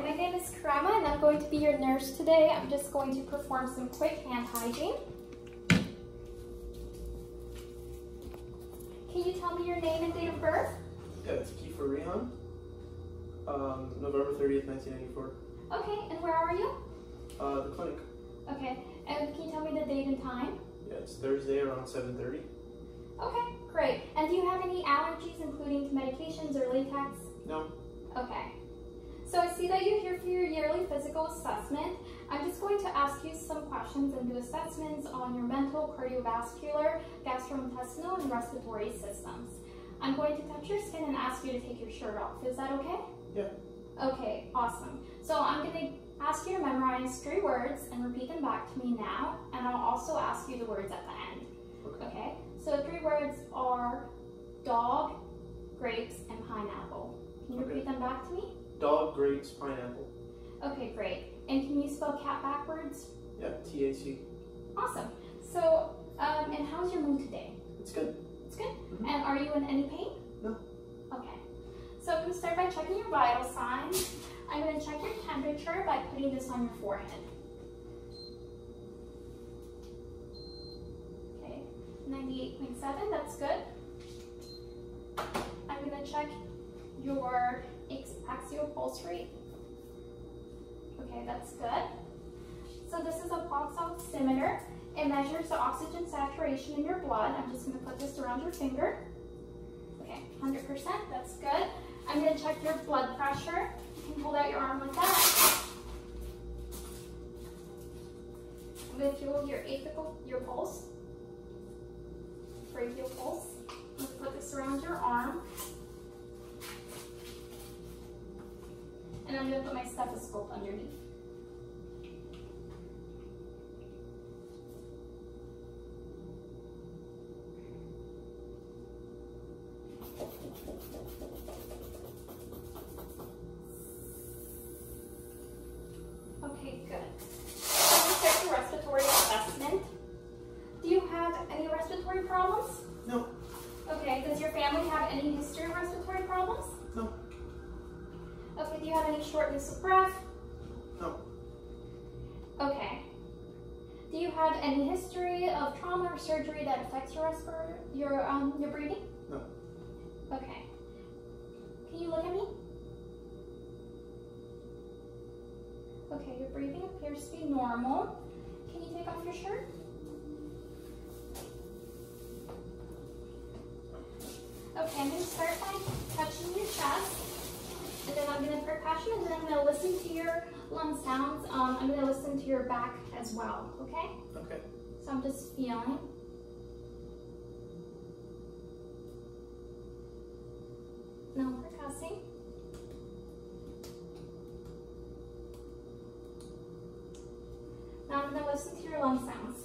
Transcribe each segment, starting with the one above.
Hi, my name is Karama and I'm going to be your nurse today. I'm just going to perform some quick hand hygiene. Can you tell me your name and date of birth? Yeah, it's Kiefer Rehan. Um, November 30th, 1994. Okay, and where are you? Uh, the clinic. Okay, and can you tell me the date and time? Yeah, it's Thursday around 7.30. Okay, great. And do you have any allergies, including to medications or latex? No. Okay. So I see that you're here for your yearly physical assessment. I'm just going to ask you some questions and do assessments on your mental, cardiovascular, gastrointestinal, and respiratory systems. I'm going to touch your skin and ask you to take your shirt off. Is that okay? Yeah. Okay, awesome. So I'm going to ask you to memorize three words and repeat them back to me now, and I'll also ask you the words at the end. Okay. Okay? So the three words are dog, grapes, and pineapple. Can you Okay. repeat them back to me? Dog, grapes, pineapple. Okay, great. And can you spell cat backwards? Yeah, TAC. Awesome. So, um, and how's your mood today? It's good. It's good. Mhm. And are you in any pain? No. Okay. So I'm going to start by checking your vital signs. I'm going to check your temperature by putting this on your forehead. Okay, 98.7, that's good. I'm going to check your axial pulse rate. Okay, that's good. So this is a pulse oximeter. It measures the oxygen saturation in your blood. I'm just going to put this around your finger. Okay, 100%, that's good. I'm going to check your blood pressure. You can hold out your arm like that. I'm going to feel your apical, your pulse. Brachial pulse. I'm going to put this around your arm. And I'm going to put my stethoscope underneath. Okay, good. I'm going to check your respiratory assessment. Do you have any respiratory problems? No. Okay, does your family have any history of respiratory problems? No. Do you have any shortness of breath? No. Okay. Do you have any history of trauma or surgery that affects your respir your um your breathing? No. Okay. Can you look at me? Okay, your breathing appears to be normal. Can you take off your shirt? Okay, I'm going to start by touching your chest, then I'm going to percussion, and then I'm going to listen to your lung sounds. Um, I'm going to listen to your back as well, okay? Okay. So I'm just feeling. No percussing. Now I'm going to listen to your lung sounds.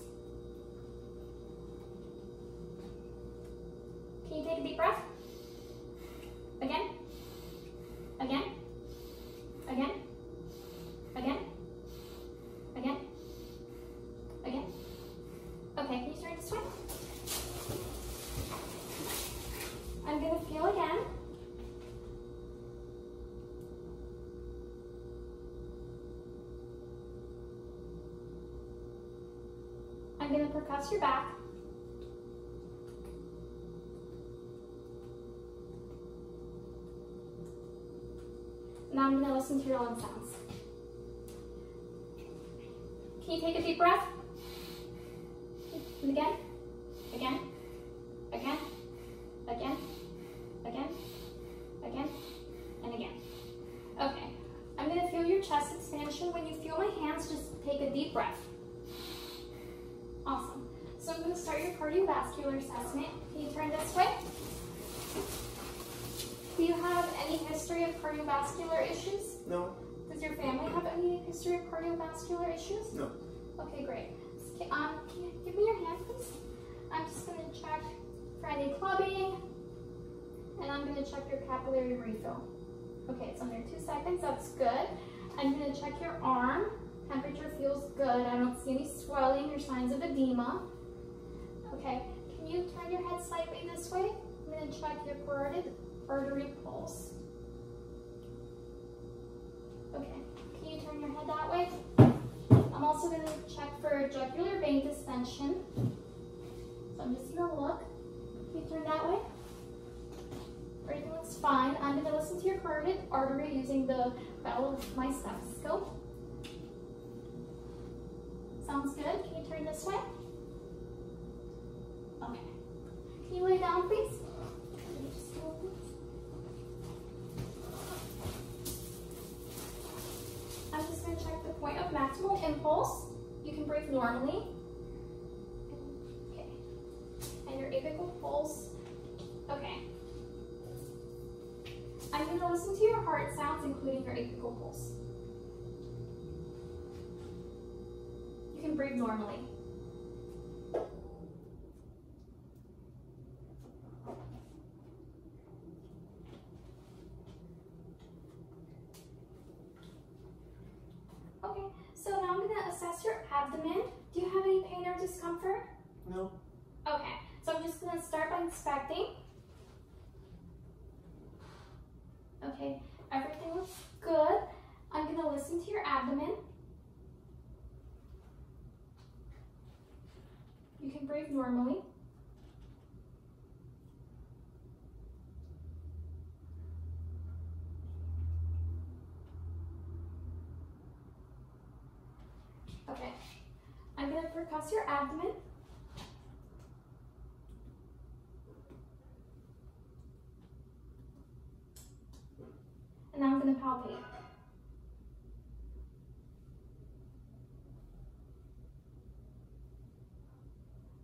Can you take a deep breath? Again? Again? Again? Again? Again? Again? Okay, can you start this way? I'm gonna feel again. I'm gonna percuss your back. Now I'm gonna listen to your lung sounds. Can you take a deep breath? And again, again, again, again, again, again, and again. Okay, I'm gonna feel your chest expansion. When you feel my hands, just take a deep breath. Awesome. So I'm gonna start your cardiovascular assessment. Can you turn this way? Do you have any history of cardiovascular issues? No. Does your family have any history of cardiovascular issues? No. Okay, great. Um, can you give me your hand, please? I'm just gonna check for any clubbing, and I'm gonna check your capillary refill. Okay, it's under two seconds. That's good. I'm gonna check your arm. Temperature feels good. I don't see any swelling or signs of edema. Okay, can you turn your head slightly this way? I'm gonna check your carotid artery pulse. Okay, can you turn your head that way. I'm also going to check for jugular vein distension. So I'm just going to look. Can you turn that way? Everything looks fine. I'm going to listen to your carotid artery using the bell of my stethoscope. Sounds good. Can you turn this way? Okay. Can you lay down, please? I'm just going to check the point of maximal impulse. Breathe normally. Okay. And your apical pulse. Okay. I'm going to listen to your heart sounds, including your apical pulse. You can breathe normally. Okay, so I'm gonna assess your abdomen. Do you have any pain or discomfort? No. Okay, so I'm just gonna start by inspecting. Okay, everything looks good. I'm gonna listen to your abdomen. You can breathe normally. Okay, I'm gonna percuss your abdomen. And now I'm gonna palpate.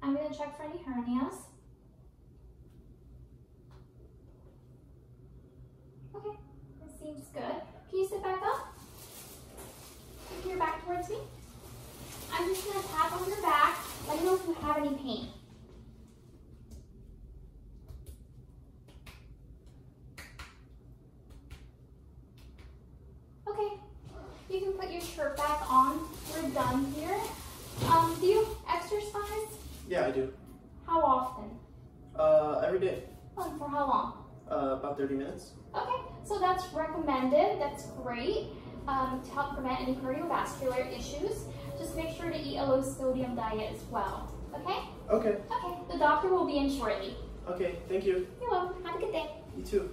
I'm gonna check for any hernias. Okay, this seems good. Can you sit back up? Turn your back towards me. I'm just gonna tap on your back. Let me know if you have any pain. Okay, you can put your shirt back on. We're done here. Um, do you exercise? Yeah, I do. How often? Uh, every day. And for how long? Uh, about 30 minutes. Okay, so that's recommended. That's great um, to help prevent any cardiovascular issues. Just make sure to eat a low sodium diet as well. Okay? Okay. Okay, the doctor will be in shortly. Okay, thank you. You're welcome. Have a good day. You too.